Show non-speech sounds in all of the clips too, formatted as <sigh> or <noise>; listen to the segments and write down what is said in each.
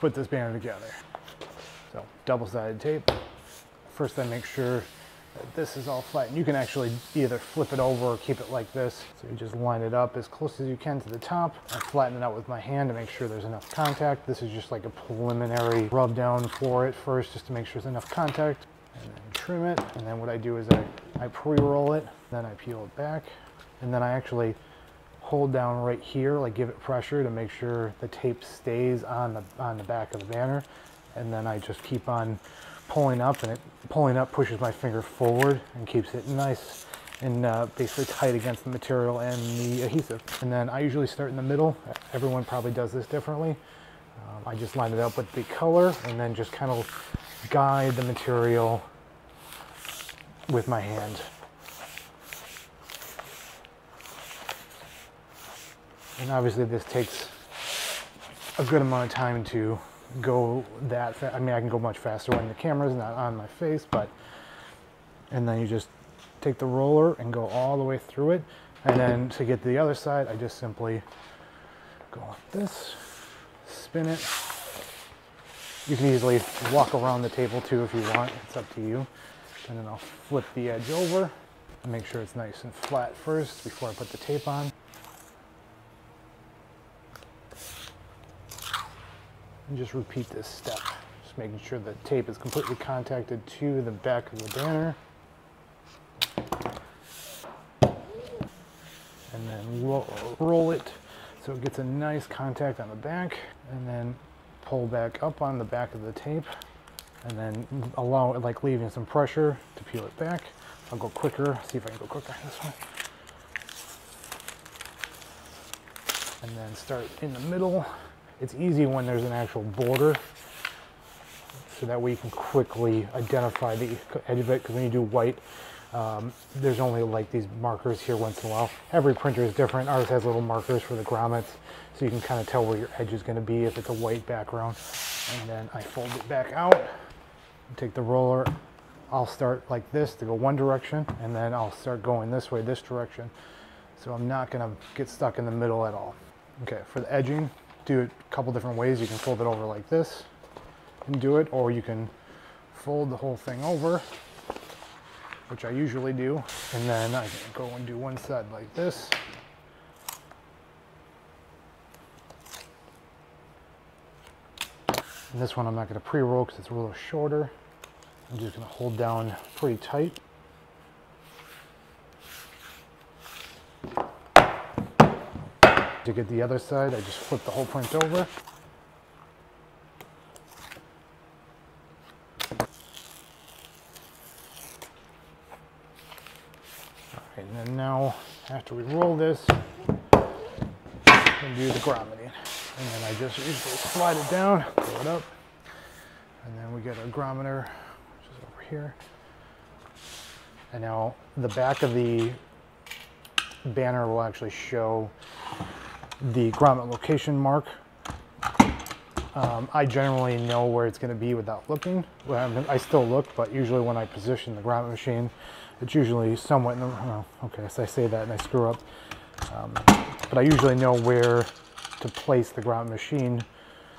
put this banner together. So double-sided tape. First I make sure that this is all flat. And you can actually either flip it over or keep it like this. So you just line it up as close as you can to the top. I flatten it out with my hand to make sure there's enough contact. This is just like a preliminary rub down for it first, just to make sure there's enough contact. And then trim it. And then what I do is I, I pre-roll it, then I peel it back. And then I actually hold down right here, like give it pressure to make sure the tape stays on the, on the back of the banner. And then I just keep on pulling up and it pulling up pushes my finger forward and keeps it nice and uh, basically tight against the material and the adhesive. And then I usually start in the middle. Everyone probably does this differently. Um, I just line it up with the color and then just kind of guide the material with my hand. And obviously this takes a good amount of time to go that fast. I mean, I can go much faster when the camera's not on my face, but, and then you just take the roller and go all the way through it. And then to get to the other side, I just simply go like this, spin it. You can easily walk around the table too if you want, it's up to you. And then I'll flip the edge over and make sure it's nice and flat first before I put the tape on. And just repeat this step. Just making sure the tape is completely contacted to the back of the banner. And then roll, it so it gets a nice contact on the back and then pull back up on the back of the tape and then allow it like leaving some pressure to peel it back. I'll go quicker, see if I can go quicker this one. And then start in the middle it's easy when there's an actual border so that way you can quickly identify the edge of it because when you do white um, there's only like these markers here once in a while. Every printer is different. Ours has little markers for the grommets so you can kind of tell where your edge is going to be if it's a white background. And then I fold it back out, take the roller, I'll start like this to go one direction and then I'll start going this way, this direction. So I'm not going to get stuck in the middle at all. Okay, for the edging, do it a couple different ways. You can fold it over like this and do it, or you can fold the whole thing over, which I usually do, and then I can go and do one side like this. And this one I'm not going to pre-roll because it's a little shorter. I'm just going to hold down pretty tight. To get the other side, I just flip the whole print over. and then now after we roll this, we do the grommeting. And then I just usually slide it down, throw it up, and then we get our grommeter, which is over here. And now the back of the banner will actually show the grommet location mark. Um, I generally know where it's going to be without looking. Well, I still look, but usually when I position the grommet machine, it's usually somewhat in the, oh, okay, so I say that and I screw up. Um, but I usually know where to place the grommet machine.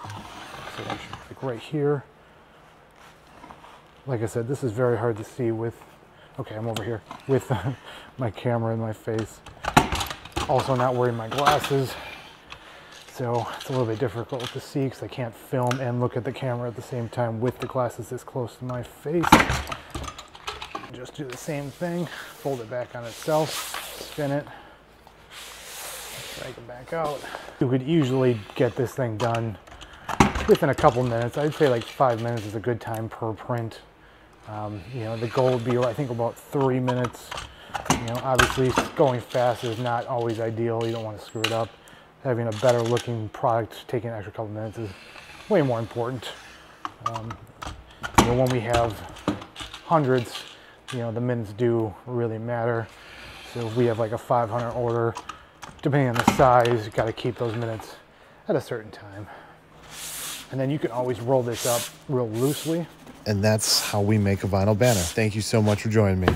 So I should like right here. Like I said, this is very hard to see with, okay, I'm over here, with <laughs> my camera in my face. Also not wearing my glasses. So it's a little bit difficult to see because I can't film and look at the camera at the same time with the glasses this close to my face. Just do the same thing, fold it back on itself, spin it, drag it back out. You could usually get this thing done within a couple minutes. I'd say like five minutes is a good time per print. Um, you know, the goal would be, I think, about three minutes. You know, obviously going fast is not always ideal. You don't want to screw it up having a better looking product taking an extra couple minutes is way more important. Um, you know, when we have hundreds, you know, the minutes do really matter. So if we have like a 500 order, depending on the size, you got to keep those minutes at a certain time. And then you can always roll this up real loosely. And that's how we make a vinyl banner. Thank you so much for joining me.